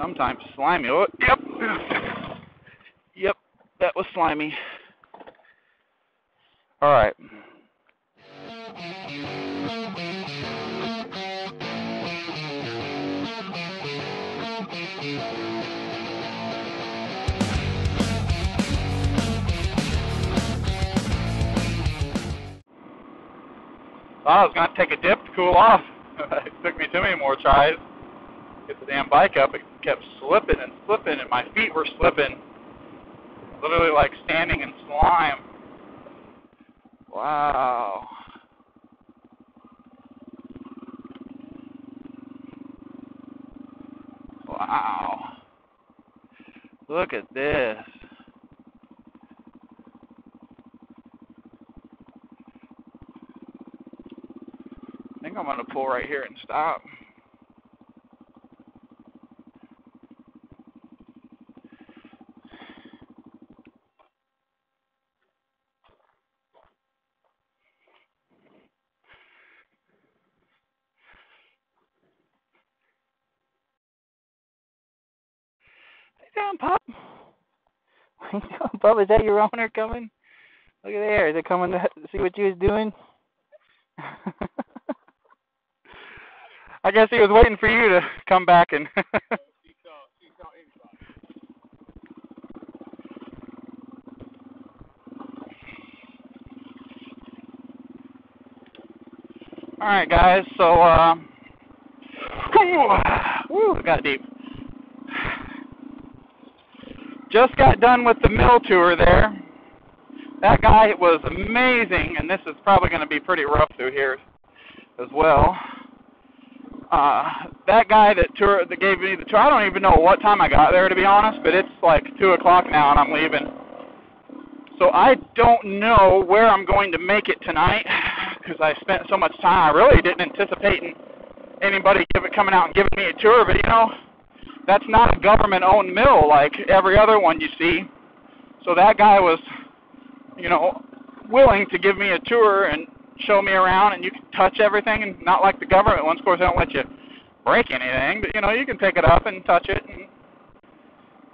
sometimes slimy. Oh, yep. Yep, that was slimy. All right. Thought I was going to take a dip to cool off. it took me too many more tries. Get the damn bike up. It kept slipping and slipping, and my feet were slipping. Literally like standing in slime. Wow. Wow. Look at this. I think I'm going to pull right here and stop. Down, Pop. Pop, is that your owner coming? Look at there. Is it coming to see what you was doing? I guess he was waiting for you to come back and. All right, guys. So, uh, whew, got deep. Just got done with the mill tour there. That guy was amazing, and this is probably going to be pretty rough through here as well. Uh, that guy that tour that gave me the tour, I don't even know what time I got there to be honest, but it's like two o'clock now and I'm leaving. So I don't know where I'm going to make it tonight because I spent so much time. I really didn't anticipate anybody coming out and giving me a tour, but you know, that's not a government-owned mill like every other one you see. So that guy was, you know, willing to give me a tour and show me around and you can touch everything and not like the government ones. Of course they don't let you break anything but you know you can pick it up and touch it. And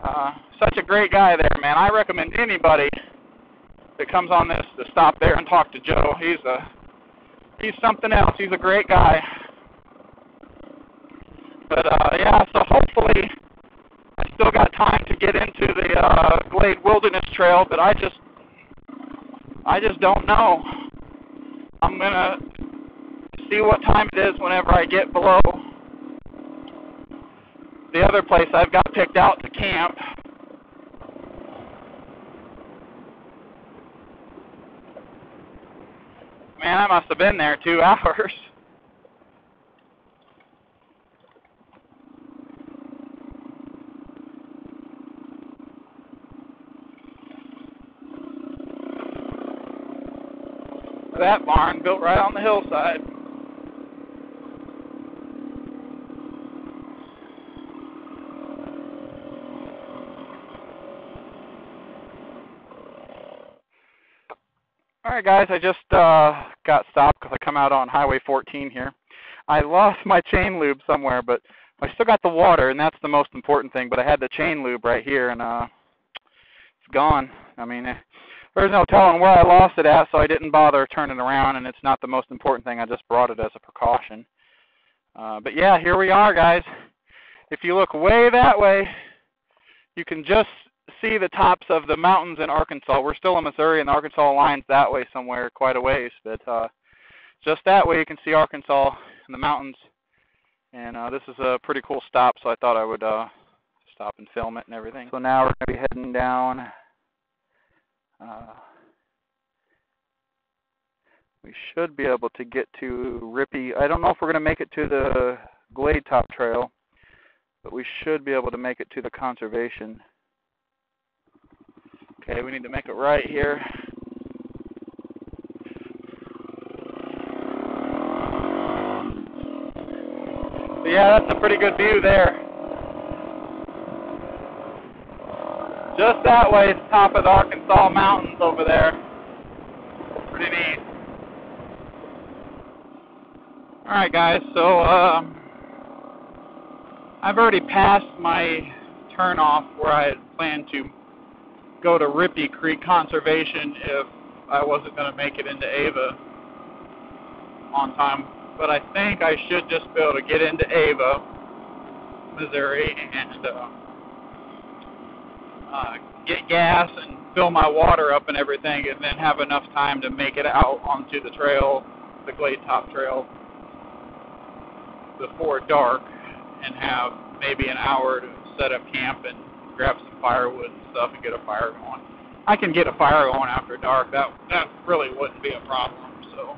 uh such a great guy there man. I recommend anybody that comes on this to stop there and talk to joe. He's a he's something else. He's a great guy but uh yeah so hopefully i still got time to get into the uh glade wilderness trail but i just i just don't know I'm gonna see what time it is whenever I get below the other place I've got picked out to camp. Man, I must have been there two hours. That barn built right on the hillside. All right, guys, I just uh, got stopped because I come out on Highway 14 here. I lost my chain lube somewhere, but I still got the water, and that's the most important thing. But I had the chain lube right here, and uh, it's gone. I mean, there's no telling where I lost it at, so I didn't bother turning around, and it's not the most important thing. I just brought it as a precaution. Uh, but yeah, here we are, guys. If you look way that way, you can just see the tops of the mountains in Arkansas. We're still in Missouri, and the Arkansas line's that way somewhere, quite a ways. But uh, just that way, you can see Arkansas and the mountains. And uh, this is a pretty cool stop, so I thought I would uh, stop and film it and everything. So now we're going to be heading down uh, we should be able to get to Rippee. I don't know if we're going to make it to the Glade Top Trail, but we should be able to make it to the conservation. Okay, we need to make it right here. So yeah, that's a pretty good view there. Just that way, it's top of the Arkansas Mountains over there. Pretty neat. Alright guys, so uh, I've already passed my turnoff where I had planned to go to Rippee Creek Conservation if I wasn't going to make it into Ava on time. But I think I should just be able to get into Ava, Missouri, and uh, uh, get gas and fill my water up and everything, and then have enough time to make it out onto the trail, the Glade Top Trail, before dark, and have maybe an hour to set up camp and grab some firewood and stuff and get a fire going. I can get a fire going after dark. That that really wouldn't be a problem. So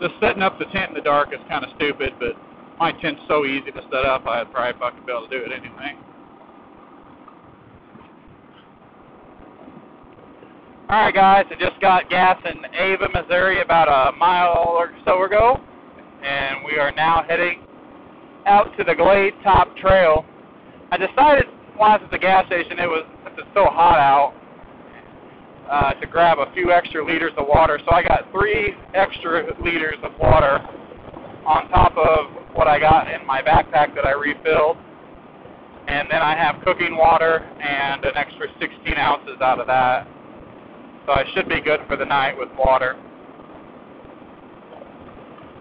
just setting up the tent in the dark is kind of stupid, but my tent's so easy to set up. I'd probably fucking be able to do it anyway. All right, guys. I just got gas in Ava, Missouri, about a mile or so ago, and we are now heading out to the Glade Top Trail. I decided while I was at the gas station, it was it's so hot out, uh, to grab a few extra liters of water. So I got three extra liters of water on top of what I got in my backpack that I refilled. And then I have cooking water and an extra 16 ounces out of that. So I should be good for the night with water.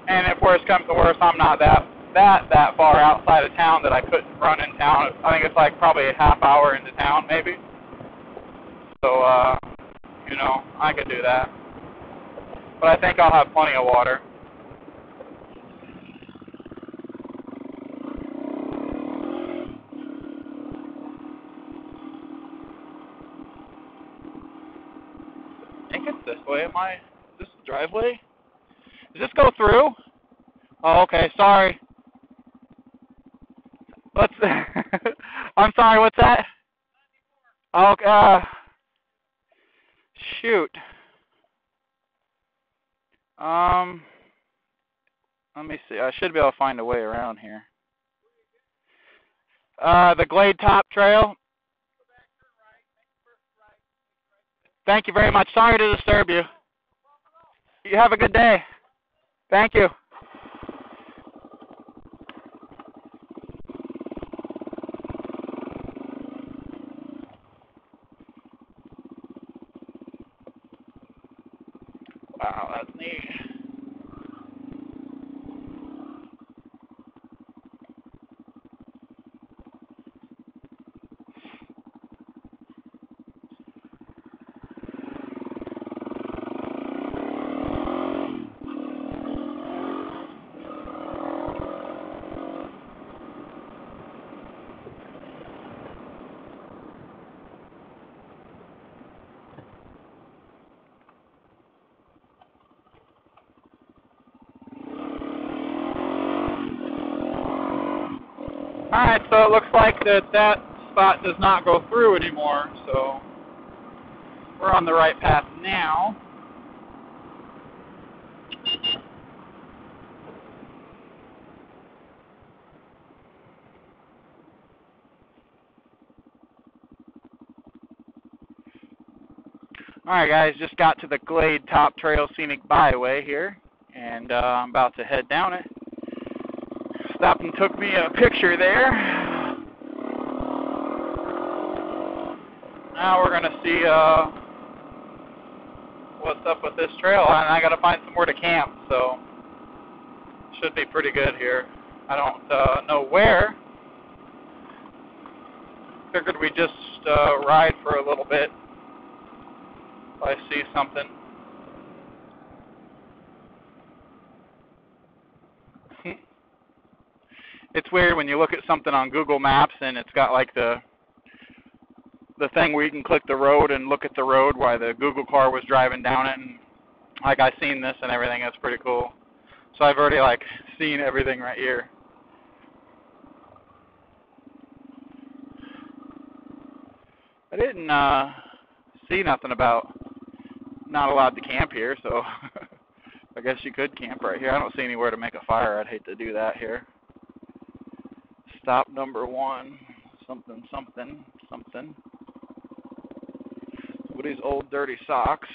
And if worse comes to worse, I'm not that that that far outside of town that I couldn't run in town. I think it's like probably a half hour into town, maybe. So, uh, you know, I could do that. But I think I'll have plenty of water. I think it's this way. I? Is this the driveway? Does this go through? Oh, okay. Sorry. What's I'm sorry, what's that? Okay. Uh, shoot. Um, let me see. I should be able to find a way around here. Uh, the Glade Top Trail. Thank you very much. Sorry to disturb you. You have a good day. Thank you. Wow, that's neat. Alright, so it looks like that that spot does not go through anymore, so we're on the right path now. Alright guys, just got to the Glade Top Trail Scenic Byway here, and uh, I'm about to head down it stopped and took me a picture there. Now we're to see uh, what's up with this trail, and I got to find somewhere to camp, so should be pretty good here. I don't uh, know where. Figured we just uh, ride for a little bit if I see something. It's weird when you look at something on Google Maps and it's got like the the thing where you can click the road and look at the road while the Google car was driving down it and like I seen this and everything that's pretty cool. So I've already like seen everything right here. I didn't uh see nothing about not allowed to camp here, so I guess you could camp right here. I don't see anywhere to make a fire. I'd hate to do that here stop number one, something, something, something. Somebody's old dirty socks.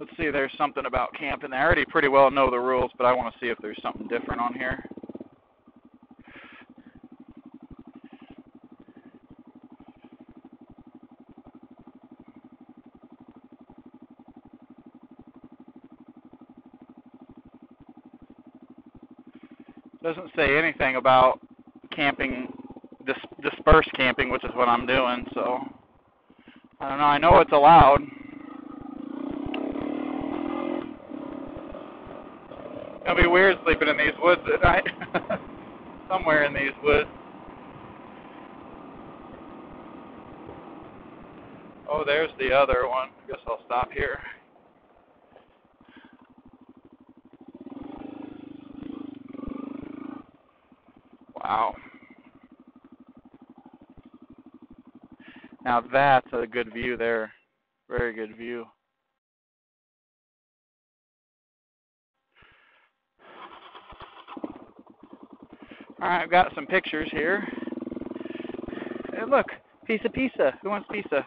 Let's see there's something about camping. I already pretty well know the rules, but I want to see if there's something different on here. Doesn't say anything about camping, dis- dispersed camping, which is what I'm doing. So I don't know. I know it's allowed. It'll be weird sleeping in these woods at night. Somewhere in these woods. Oh, there's the other one. I guess I'll stop here. Wow. Now that's a good view there. Very good view. All right, I've got some pictures here. Hey, look, pizza, pizza. Who wants pizza?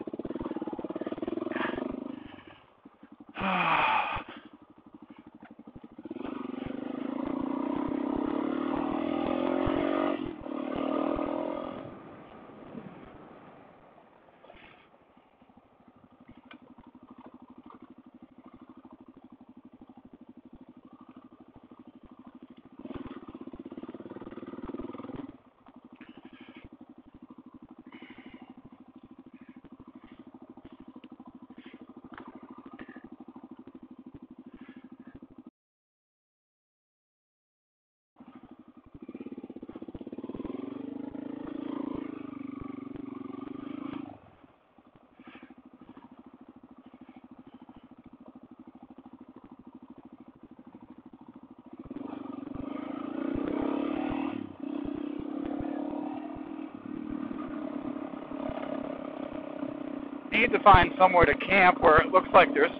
Need to find somewhere to camp where it looks like there's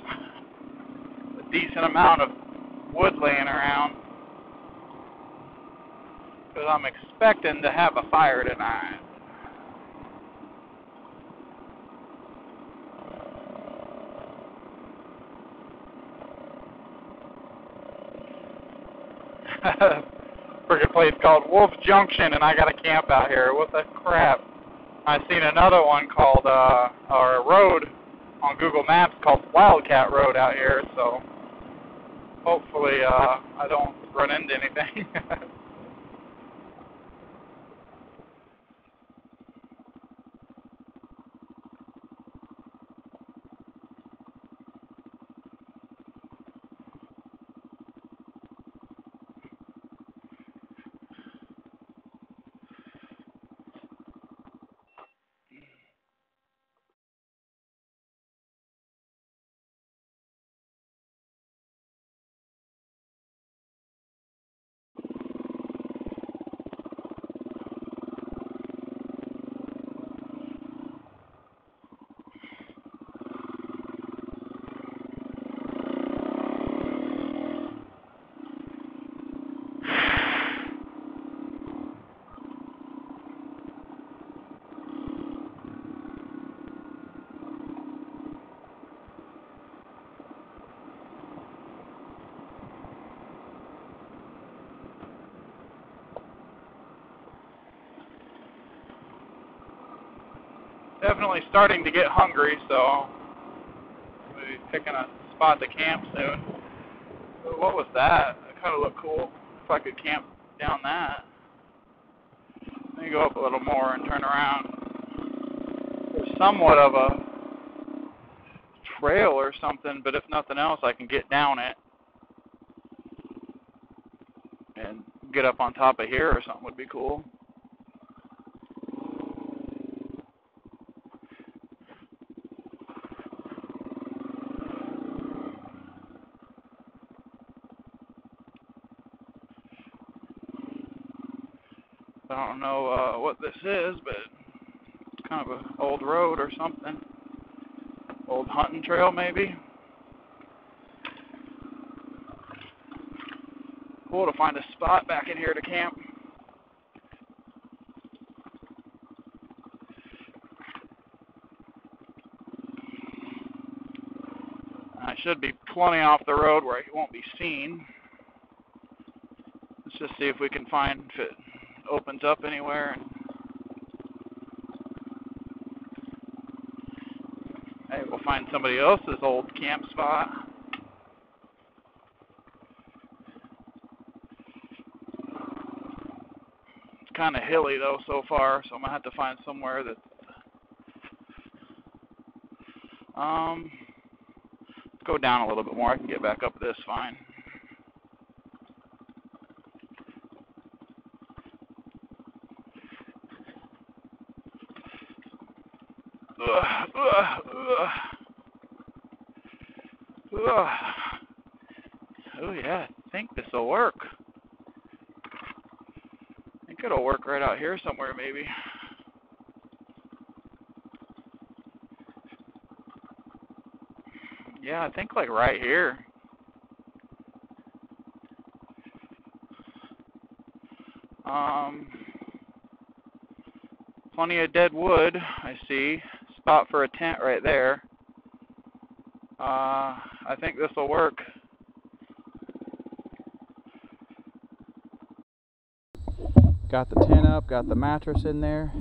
a decent amount of wood laying around. Because I'm expecting to have a fire tonight. Freaking place called Wolf Junction, and I got to camp out here. What the crap? I seen another one called uh or a road on Google Maps called Wildcat Road out here, so hopefully uh I don't run into anything. Definitely starting to get hungry, so we'll be picking a spot to camp soon. What was that? That kind of looked cool. If I could camp down that. Let me go up a little more and turn around. There's somewhat of a trail or something, but if nothing else, I can get down it and get up on top of here or something would be cool. I don't know uh, what this is, but it's kind of an old road or something. Old hunting trail, maybe. Cool to find a spot back in here to camp. I should be plenty off the road where he won't be seen. Let's just see if we can find if it opens up anywhere. Maybe we'll find somebody else's old camp spot. It's kind of hilly though so far, so I'm gonna have to find somewhere that. Um, go down a little bit more. I can get back up this fine. Ugh, ugh, ugh. Ugh. Oh yeah, I think this will work. I think it'll work right out here somewhere maybe. Yeah, I think like right here. Um, plenty of dead wood, I see. Spot for a tent right there. Uh, I think this will work. Got the tent up, got the mattress in there.